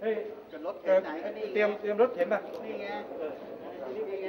เฮ้ยจะรถเอ่อไหนก็นี่เตรียมเตรียมรถเข็นป่ะนี่ไงนี่ไง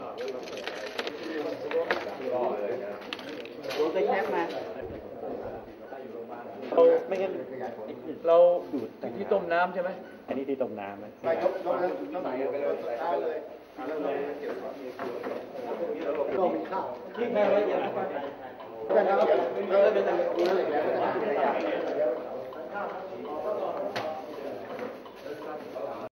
เราไม่งั้นเราอยู่ที่ต้มน้ำใช่ไหมอันนี้ที่ต้มน้ำนะไปยกยกนั้นน้ำไหนไปเลยเอาเลยก็มีข้าวที่แม่ละเอียดเข้าไปแต่เราเราเป็นอะไรเราเป็นอะไรแล้วก็จะหาขยะ